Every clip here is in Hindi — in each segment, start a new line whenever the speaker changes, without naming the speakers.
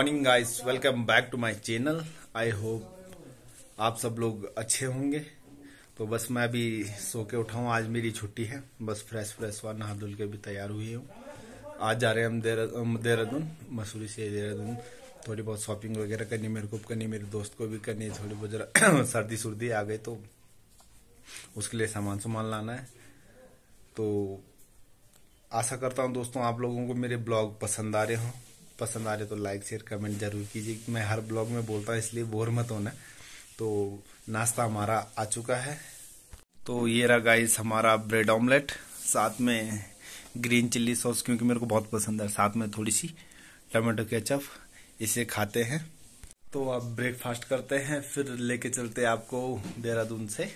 Morning guys welcome back to my channel I hope आप सब लोग अच्छे होंगे। तो बस मैं अभी सो के उठाऊँ आज मेरी छुट्टी है। बस फ्रेश फ्रेश हुआ नहा धुल के भी तैयार हुई हूँ। आज जा रहे हैं हम देहरादून, मसूरी से देहरादून। थोड़ी बहुत शॉपिंग वगैरह करनी मेरे को करनी मेरे दोस्त को भी करनी थोड़ी बहुत जरा सर्दी सुर्दी आ गई तो उसके लिए सामान सामान लाना है। तो आशा करता हूँ दोस्तों आप लोगों को मेरे ब्लॉग पसंद आ रहे हों। पसंद आ रहे तो लाइक शेयर कमेंट ज़रूर कीजिए। मैं हर ब्लॉग में बोलता हूँ, इसलिए बोर मत होना। तो नाश्ता हमारा आ चुका है। तो ये रहा गाइस हमारा ब्रेड ऑमलेट साथ में ग्रीन चिल्ली सॉस क्योंकि मेरे को बहुत पसंद है। साथ में थोड़ी सी टमाटो केचप इसे खाते हैं। तो अब ब्रेकफास्ट करते हैं, फिर लेके चलते हैं आपको देहरादून से।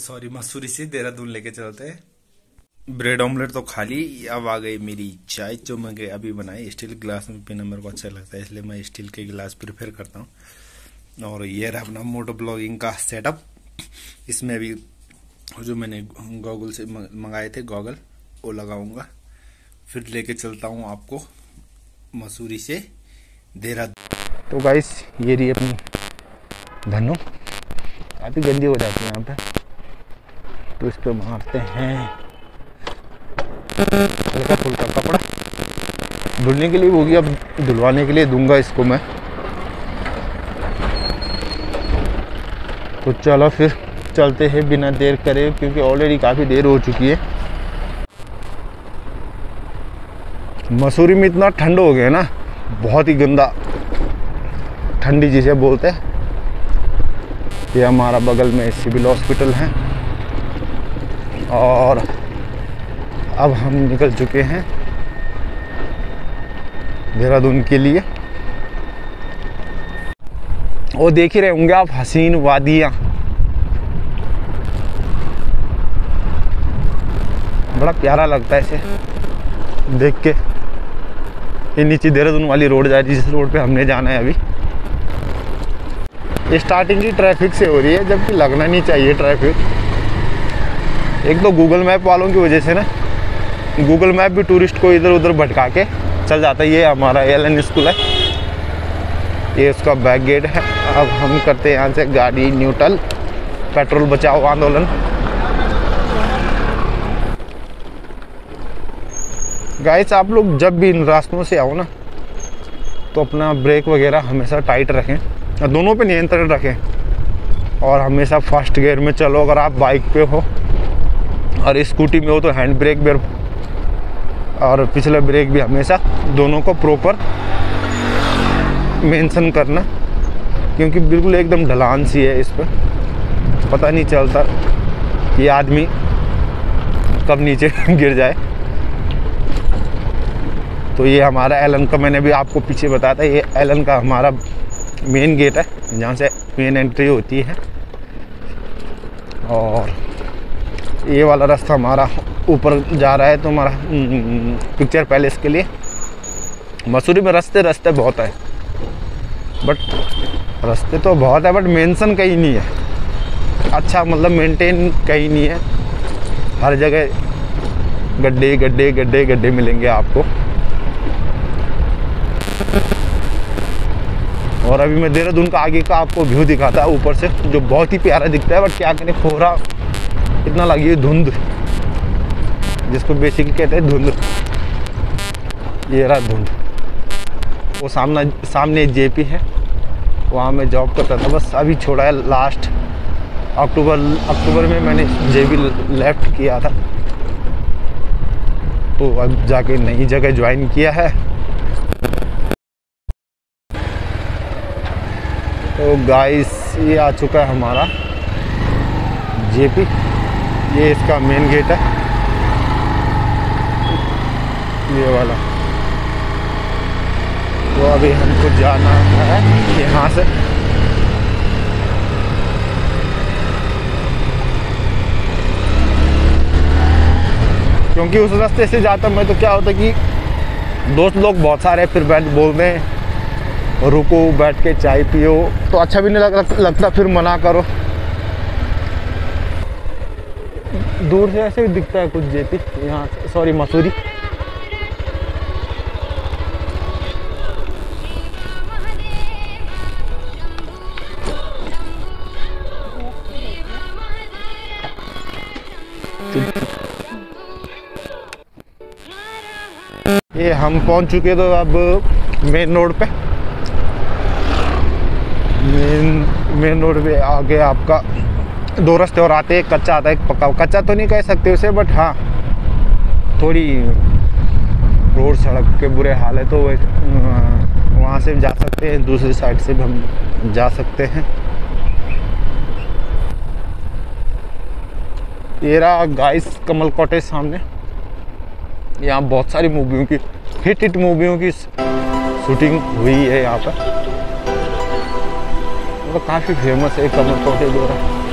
सॉरी मसूरी से देहरादून लेके चलते हैं। ब्रेड ऑमलेट तो खाली, अब आ गई मेरी चाय जो मैं अभी बनाई, स्टील गिलास में पीना मेरे को अच्छा लगता है, इसलिए मैं स्टील के गिलास प्रिफेयर करता हूँ। और ये रहा अपना मोटो ब्लॉगिंग का सेटअप। इसमें अभी जो मैंने गॉगल से मंगाए थे गॉगल, वो लगाऊँगा। फिर लेके चलता हूँ आपको मसूरी से देहरादून। तो गाइस ये रही अपनी धनु। काफ़ी गंदी हो जाती है यहाँ पे। तो इस पर मारते हैं। हल्का फुल्का कपड़ा। धुलने के लिए होगी अब धुलवाने के लिए दूँगा इसको मैं। तो चलो फिर चलते हैं, बिना देर करे, क्योंकि ऑलरेडी काफ़ी देर हो चुकी है। मसूरी में इतना ठंड हो गया ना, बहुत ही गंदा। ठंडी जिसे बोलते हैं। ये हमारा बगल में सिविल हॉस्पिटल है। और अब हम निकल चुके हैं देहरादून के लिए। वो देख ही रहे होंगे आप हसीन वादियाँ बड़ा प्यारा लगता है इसे। देख के। ये नीचे देहरादून वाली रोड जा रही है, जिस रोड पे हमने जाना है अभी। स्टार्टिंग की ट्रैफ़िक से हो रही है, जबकि लगना नहीं चाहिए ट्रैफ़िक एक तो गूगल मैप वालों की वजह से ना गूगल मैप भी टूरिस्ट को इधर उधर भटका के चल जाता है। ये हमारा एल एन स्कूल है। ये उसका बैक गेट है। अब हम करते हैं यहाँ से गाड़ी न्यूट्रल, पेट्रोल बचाओ आंदोलन। गाइस आप लोग जब भी इन रास्तों से आओ ना तो अपना ब्रेक वगैरह हमेशा टाइट रखें। दोनों पे नियंत्रण रखें। और हमेशा फ़र्स्ट गियर में चलो। अगर आप बाइक पे हो और स्कूटी में हो तो हैंड ब्रेक और पिछला ब्रेक भी हमेशा दोनों को प्रॉपर मेंशन करना, क्योंकि बिल्कुल एकदम ढलान सी है इस पर। पता नहीं चलता ये आदमी कब नीचे गिर जाए। तो ये हमारा एलन का, मैंने भी आपको पीछे बताया था, ये एलन का हमारा मेन गेट है, जहाँ से मेन एंट्री होती है। और ये वाला रास्ता हमारा ऊपर जा रहा है तो हमारा पिक्चर हम्म, पैलेस के लिए। मसूरी में रास्ते रास्ते बहुत है। बट रास्ते तो बहुत है बट मेंशन कहीं नहीं है। अच्छा मतलब मेंटेन कहीं नहीं है। हर जगह गड्ढे गड्ढे गड्ढे गड्ढे मिलेंगे आपको। और अभी मैं देहरादून का आगे का आपको व्यू दिखाता है ऊपर से जो बहुत ही प्यारा दिखता है बट क्या करें कोहरा इतना लगी है धुंध। जिसको बेसिकली कहते हैं धुंध। ये रहा धुंध। वो सामना, सामने जेपी है। वहाँ मैं जॉब करता था। बस अभी छोड़ा है लास्ट अक्टूबर अक्टूबर में मैंने जेबी लेफ़्ट किया था। तो अब जाके नई जगह ज्वाइन किया है। तो गाइस ये आ चुका है हमारा जेपी। ये इसका मेन गेट है। ये वाला। तो अभी हमको जाना है यहाँ से। क्योंकि उस रास्ते से जाता मैं तो क्या होता कि दोस्त लोग बहुत सारे फिर बैठ बोलते हैं रुको बैठ के चाय पियो। तो अच्छा भी नहीं लग, लगता फिर मना करो। दूर से ऐसे भी दिखता है कुछ जेपी यहाँ सॉरी मसूरी। ये हम पहुँच चुके तो अब मेन रोड पे। मेन मेन रोड पे आगे आपका दो रास्ते और आते एक कच्चा आता है, एक पक्का। कच्चा तो नहीं कह सकते उसे बट हाँ थोड़ी रोड सड़क के बुरे हाल है तो वहाँ से जा सकते हैं, दूसरी साइड से भी हम जा सकते हैं। ये रहा गाइस कमल कॉटेज सामने। यहाँ बहुत सारी मूवियों की हिट हिट मूवियों की शूटिंग हुई है यहाँ पर। मतलब काफ़ी फ़ेमस है कमर कॉटेज रहा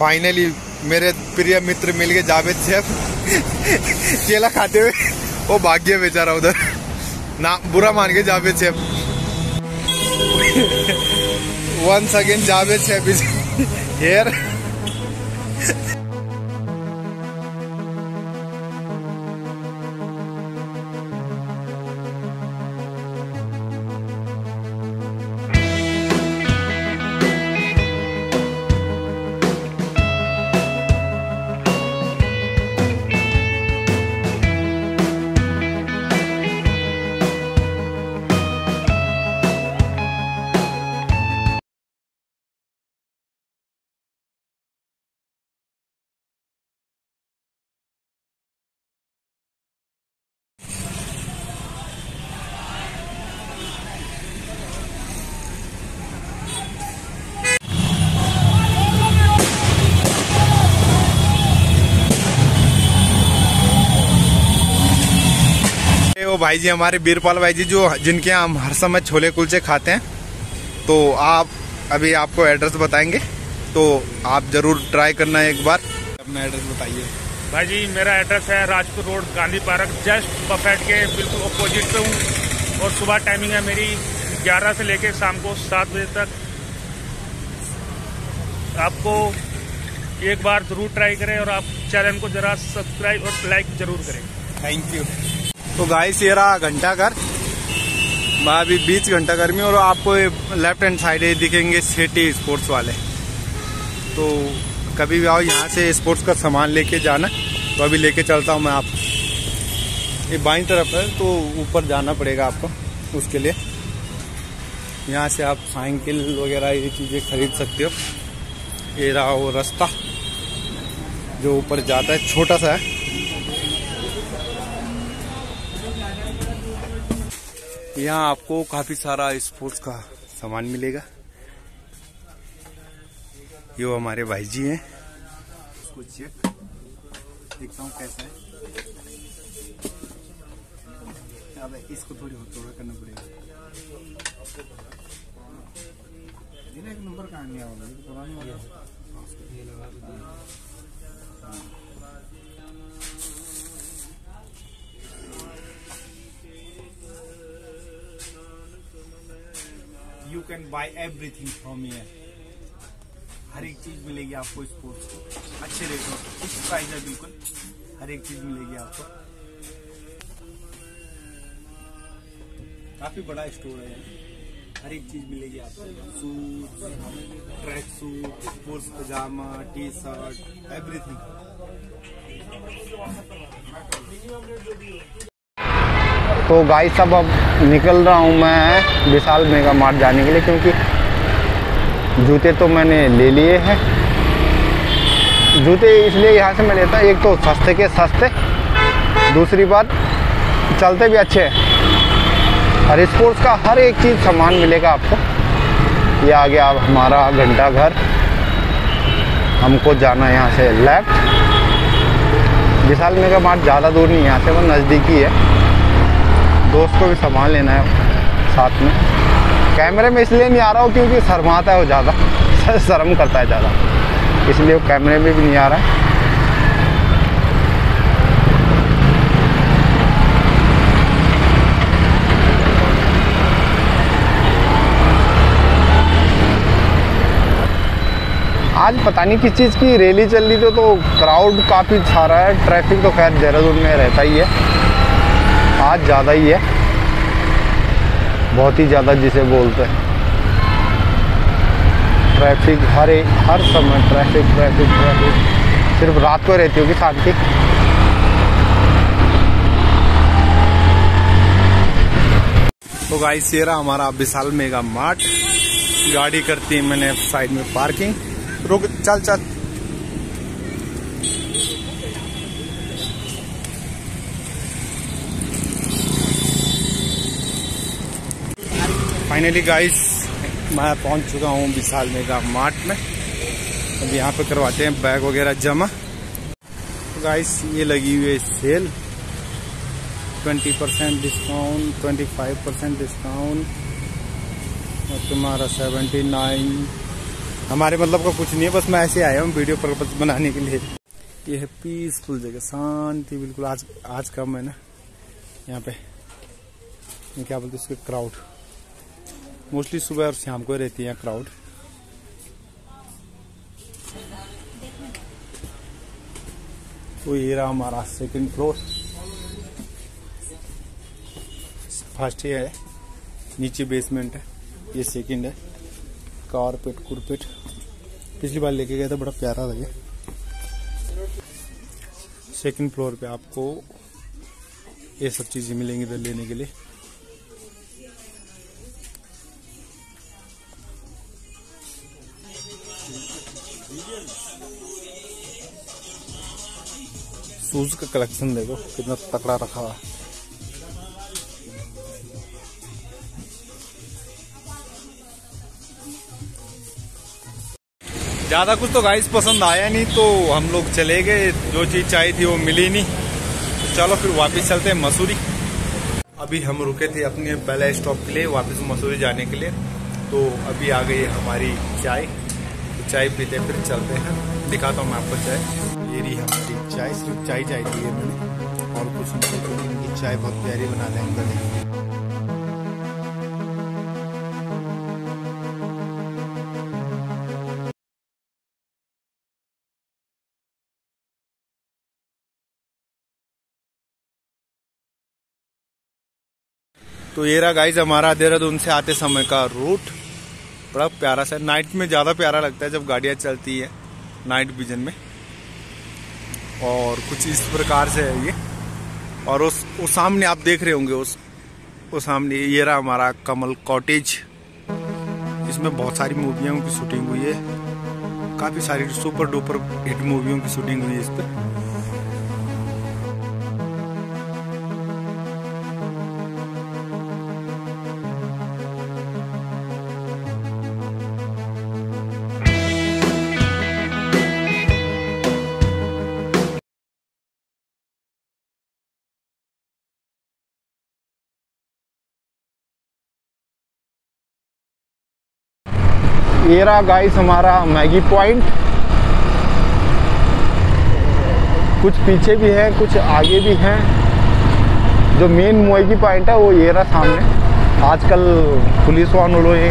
फाइनली मेरे प्रिय मित्र मिल गए जावेद शेफ। केला खाते हुए, वो भाग्य बेचारा उधर। ना, बुरा मान गए Javed chef. Once again Javed chef is here भाई जी हमारे बीरपाल भाई जी जो जिनके हम हर समय छोले कुलचे खाते हैं तो आप अभी आपको एड्रेस बताएँगे तो आप ज़रूर ट्राई करना एक बार। अपना एड्रेस बताइए।
भाई जी मेरा एड्रेस है Rajpur road Gandhi park just buffet के बिल्कुल अपोजिट पे हूँ और सुबह टाइमिंग है मेरी 11 से लेकर शाम को 7 बजे तक। आपको एक बार ज़रूर ट्राई करें और आप चैनल को जरा सब्सक्राइब और लाइक ज़रूर करें।
थैंक यू तो गाइस ये रहा घंटा घर। अभी बीच घंटा घर में और आपको लेफ़्ट हैंड साइड दिखेंगे सिटी स्पोर्ट्स वाले। तो कभी भी आओ यहाँ से स्पोर्ट्स का सामान लेके जाना। तो अभी लेके चलता हूँ मैं आप। ये बाई तरफ़ है तो ऊपर जाना पड़ेगा आपको उसके लिए। यहाँ से आप साइकिल वगैरह ये चीज़ें खरीद सकते हो। ये रहा वो रास्ता जो ऊपर जाता है, छोटा सा है। यहाँ आपको काफ़ी सारा स्पोर्ट्स का सामान मिलेगा। ये हमारे भाई जी हैं। उसको चेक देखता हूँ कैसा है। अब इसको थोड़ी थोड़ा करना पड़ेगा। एक नंबर कहाँ गया होगा पुरानी can buy everything from here हर एक चीज़ मिलेगी आपको स्पोर्ट्स को। अच्छे रेट में। कुछ प्राइस है बिल्कुल। हर एक चीज़ मिलेगी आपको। काफ़ी बड़ा स्टोर है हर एक चीज़ मिलेगी आपको। सूट ट्रैक सूट स्पोर्ट्स पजामा टी शर्ट एवरीथिंग तो गाई सब अब निकल रहा हूँ मैं विशाल मेगा मार्ट जाने के लिए, क्योंकि जूते तो मैंने ले लिए हैं। जूते इसलिए यहाँ से मैं लेता एक तो सस्ते के सस्ते, दूसरी बात, चलते भी अच्छे हैं। और स्पोर्ट्स का हर एक चीज़ सामान मिलेगा आपको। ये आ गया अब हमारा घंटा घर। हमको जाना है यहाँ से लेफ़्ट विशाल मेगा मार्ट ज़्यादा दूर नहीं यहाँ से वो नज़दीकी है। दोस्त को भी सामान लेना है साथ में। कैमरे में इसलिए नहीं आ रहा हूँ क्योंकि शर्माता है वो ज़्यादा। शर्म करता है ज़्यादा। इसलिए वो कैमरे में भी नहीं आ रहा है। आज पता नहीं किस चीज़ की रैली चल रही थी तो क्राउड काफ़ी सारा है। ट्रैफ़िक तो खैर देहरादून में रहता ही है। आज ज़्यादा ही है। बहुत ही ज़्यादा जिसे बोलते हैं। ट्रैफ़िक हर एक हर समय ट्रैफ़िक ट्रैफ़िक ट्रैफ़िक सिर्फ़ रात को रहती होगी शांति तो गाइस ये रहा हमारा विशाल मेगा मार्ट। गाड़ी करती है मैंने साइड में पार्किंग रुक, चल चल। फाइनली गाइस मैं पहुँच चुका हूँ विशाल मेगा मार्ट में। अब यहाँ पे करवाते हैं बैग वगैरह जमा। तो गाइस ये लगी हुई है sale 20 percent discount 25 percent discount और तुम्हारा 79 हमारे मतलब का कुछ नहीं है, बस मैं ऐसे आया हूँ वीडियो पर्पज बनाने के लिए। ये है पीसफुल जगह, शांति, बिल्कुल आज आज कम है ना, यहाँ पे क्या बोलते उसके क्राउड मोस्टली सुबह और शाम को रहती है क्राउड तो ये रहा हमारा सेकंड फ्लोर फ़र्स्ट है, नीचे बेसमेंट है, ये सेकंड है। कारपेट कुरपेट पिछली बार लेके गया था, बड़ा प्यारा लगे सेकंड फ्लोर पे आपको ये सब चीज़ें मिलेंगी इधर लेने के लिए। शूज़ का कलेक्शन देखो, कितना तकड़ा रखा हुआ। ज़्यादा कुछ तो गाइस पसंद आया नहीं तो हम लोग चले गए। जो चीज़ चाहिए थी वो मिली नहीं। तो चलो फिर वापस चलते हैं मसूरी। अभी हम रुके थे अपने पहले स्टॉप के लिए, वापस मसूरी जाने के लिए। तो अभी आ गई हमारी चाय। तो चाय पीते फिर चलते हैं। दिखाता हूँ मैं आपको चाय। ये रही हमारी चाय सिर्फ़ चाय चाय दी है मैंने। और कुछ नहीं क्योंकि इनकी चाय बहुत प्यारी बनाते हैं अंदर तो ये रहा गाइज़ हमारा देहरादून से आते समय का रूट बड़ा प्यारा सा नाइट में ज़्यादा प्यारा लगता है जब गाड़ियाँ चलती है। नाइट विजन में। और कुछ इस प्रकार से है ये। और उस उस सामने आप देख रहे होंगे, उस उस सामने ये रहा हमारा कमल कॉटेज। इसमें बहुत सारी मूवियों की शूटिंग हुई है। काफ़ी सारी सुपर डुपर हिट मूवियों की शूटिंग हुई है इस पर ये रहा गाइस हमारा मैगी पॉइंट कुछ पीछे भी है, कुछ आगे भी हैं। जो मेन मैगी पॉइंट है, वो ये रहा सामने। आजकल पुलिस वालों ने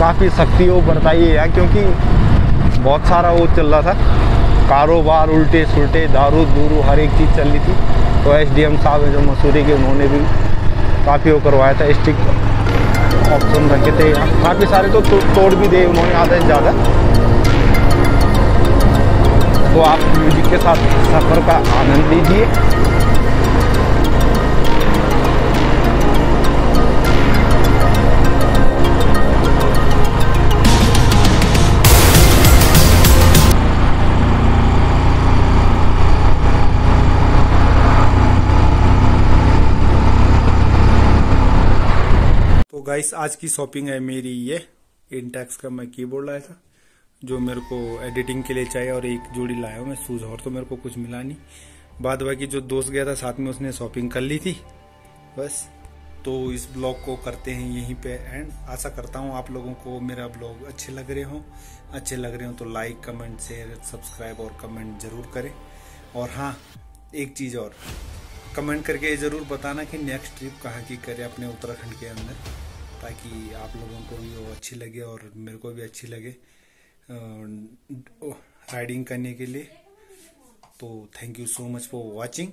काफ़ी सख्ती वो बरताई है यहाँ क्योंकि बहुत सारा वो चल रहा था। कारोबार, उल्टे सुलटे, दारू, दूरू, हर एक चीज़ चल रही थी। तो एसडीएम साहब है जो मसूरी के, उन्होंने भी काफ़ी वो करवाया था, स्टिक ऑप्शन रखे थे काफ़ी सारे तो तो, तोड़ भी दे उन्होंने आधे से ज़्यादा। तो आप म्यूज़िक के साथ सफ़र का आनंद लीजिए। गाइस आज की शॉपिंग है मेरी ये इंटेक्स का मैं कीबोर्ड लाया था, जो मेरे को एडिटिंग के लिए चाहिए और एक जोड़ी लाया हूँ मैं शूज़ और तो मेरे को कुछ मिला नहीं। बाद बाकी जो दोस्त गया था साथ में, उसने शॉपिंग कर ली थी। बस तो इस ब्लॉग को करते हैं यहीं पे एंड आशा करता हूँ आप लोगों को मेरा ब्लॉग अच्छे लग रहे हो। अच्छे लग रहे हो तो लाइक कमेंट शेयर सब्सक्राइब और कमेंट ज़रूर करें। और हाँ एक चीज़ और कमेंट करके ज़रूर बताना कि नेक्स्ट ट्रिप कहाँ की करें अपने उत्तराखंड के अंदर। ताकि आप लोगों को भी वो अच्छी लगे और मेरे को भी अच्छी लगे राइडिंग करने के लिए। तो thank you so much for watching